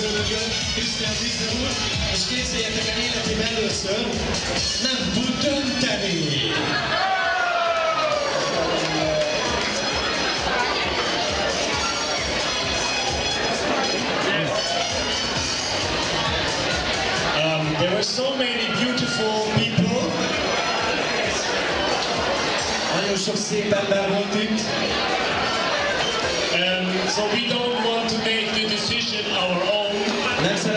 kedvenc Krisztián Zizze úr, és képzeljétek el életében először nem tud dönteni. Um, there were so many beautiful people. Nagyon sok szép ember volt itt. Um, so we don't want to make the decision our own.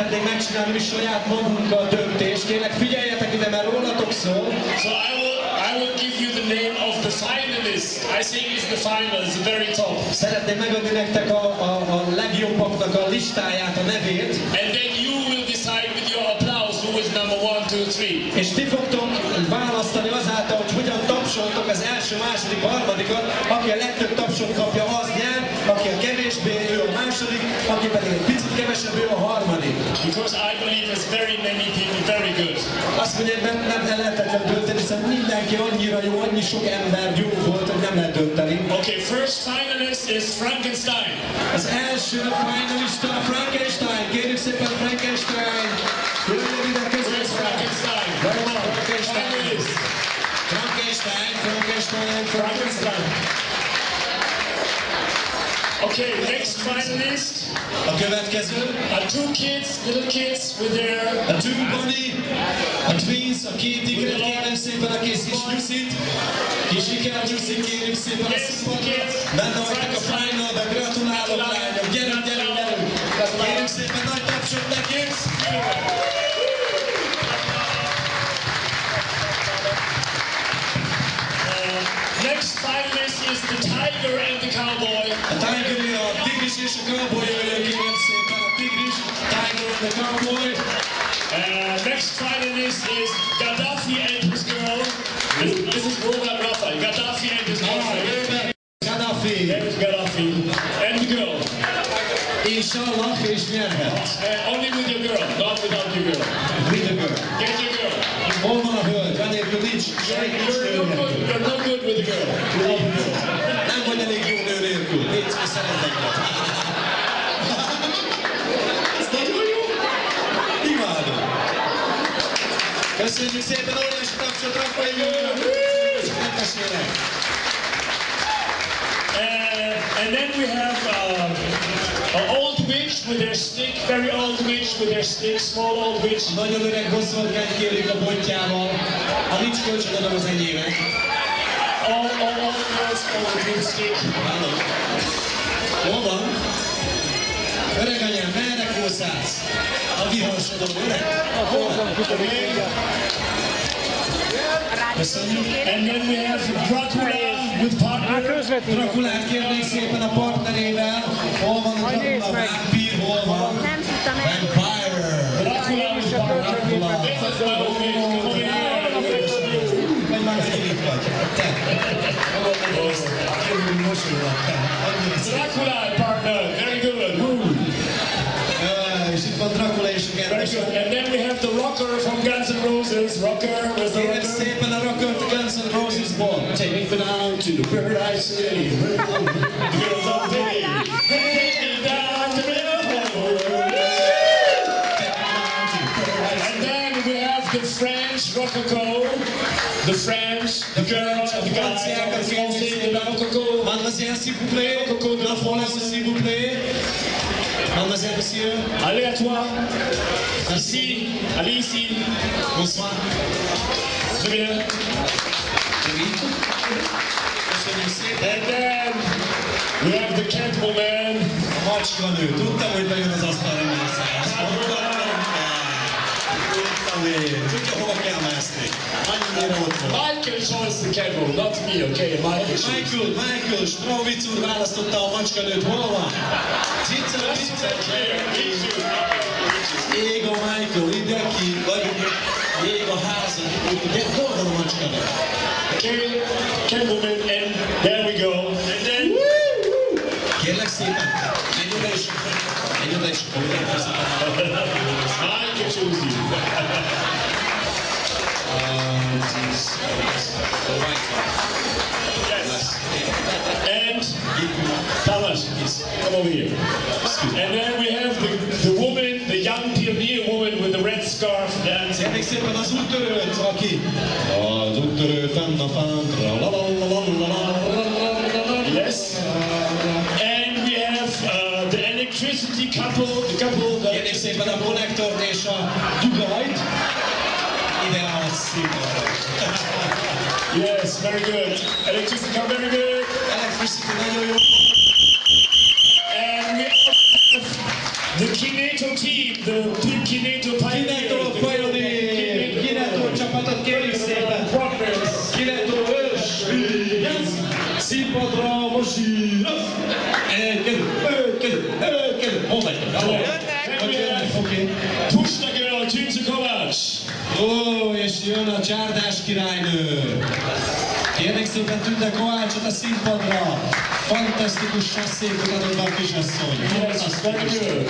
Szeretnénk megcsinálni mi saját magunkkal a döntést. Kérlek figyeljetek ide, mert rólatok szól. So I will I will give you the name of the finalist. I think it's the final, it's the very top. Szeretném megadni nektek a, a, a legjobbaknak a listáját, a nevét, And then you will decide with your applause who is number one, two, three. és ti fogtok választani azáltal, hogy hogyan tapsoltok az első, második, harmadikat. Aki a legtöbb tapsot kapja, az nyer, aki a kevésbé, ő a második, aki pedig egy picit kevesebb, ő a harmadik. Because I believe there's very many people very good. Azt mondja, nem, nem lehetetlen dönteni, hiszen mindenki annyira jó, annyi sok ember jó volt, hogy nem lehet dönteni. Okay, first finalist is Frankenstein. Az első finalista Frankenstein. Kérjük szépen Frankenstein. Jöjjön ide közöttünk. Frankenstein? Frankenstein? Finalist. Frankenstein, Frankenstein, Frankenstein. Okay, next finalist A következő, are two kids, little kids with their a Two Bunny, a Twins, a két igret, kérjük szépen a kis kis nyuszit. Kis iker nyuszit, kérjük szépen a színpadra. Benne vagytok a finalban, gratulálok lányok, gyerünk, gyerünk, gyerünk. Kérjük szépen nagy tapsot nekik. Next finalist is tiger and the cowboy. Tiger a tigris és a cowboy jöjjön, kérem szépen a tigris, Tiger and the cowboy. Uh, next finalist is Gaddafi and his girl. This, this is Robert Rafa. Gaddafi and his girlfriend. Robert Gaddafi. There is Gaddafi and the girl. Inshallah és nyerhet. Uh, only Köszönjük szépen, óriási tapsot Rafael Jónak. Uh, and then we have uh, an old witch with their stick, very old witch with their stick, small old witch. Nagyon öreg boszorkány kérjük a botjával. Ha nincs kölcsön, adom az enyémet. All, all, all girls old with stick. Hol van? Szállsz. A viharsodon, öreg? Köszönjük. And then we have Dracula with partner. Drakulát kérnék szépen a partnerével. Hol van a Dracula? Vampír, hol van? Nem tudtam el. Vampire. Dracula with partner. Vagy már megint vagy? Te. Dracula from Guns N' Roses. Rocker, where's the Kérem rocker? szépen a rockert a Guns N' Roses ball. Take me down to the paradise city. The girls on pity. Take me down to the And then we have the French rococo. The French, the girl, and the guy, Franciákat kérnék dancing in the szépen. rococo. Mademoiselle, s'il vous plaît. La France, s'il vous plaît. Mademoiselle, monsieur. Allez à toi. Merci. Ici. Allez ici. Bonsoir. Très bien? Oui. And then we have the Catwoman. A macska nő. Tudtam, hogy bejön az asztalra mászás. Tudtam én. Tudja, hova kell mászni. Annyira ott volt. Michael chose the Catwoman, not me, okay? Michael. Michael, Michael, Strauvic úr választotta a macskanőt. Hol van? Cica, cica, Ég a Michael, ide ki, vagy ég a házon. De hol van a macskanő? Okay, Catwoman, and there we go. And then Kérlek szépen, menj oda is. Menj oda is. Michael chose you. Yes. And Thomas, come over here. And then we have the, the woman, the young pioneer woman with the red scarf dancing. Kérlek szépen az úttörőt, aki oh, az úttörő fenn a fántra. La la la la la la. Couple, the couple that Kérnék szépen a konnektort és a dugajt. Ide áll szépen. Yes, very good. Electricity very good. Electricity nagyon jó. And we have the Kineto team, the Team Kineto Pioneers. Kineto Pioneer, Kineto csapatot kérjük királynő. Kérnék szépen Tünde Kovácsot a színpadra. Fantasztikus sasszékot adott a kisasszony. Good.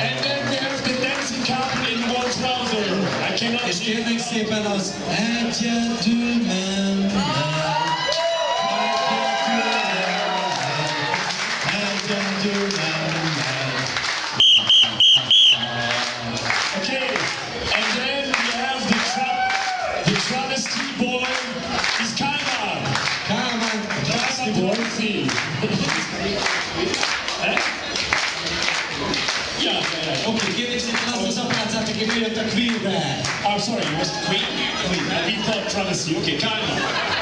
And then we have the dancing couple in one trouser. I cannot És kérnék szépen az egyedül mennem. Boy. He's Kaiman. Kálmán, Draszti Kaiman volt. Dorothy. Eh? Yeah, yeah, yeah. Oké, kérnék szépen azt az apácát, aki bejött a Queen-be. I'm sorry, it was Queen? Queen. We thought travesty. Okay, Kaiman.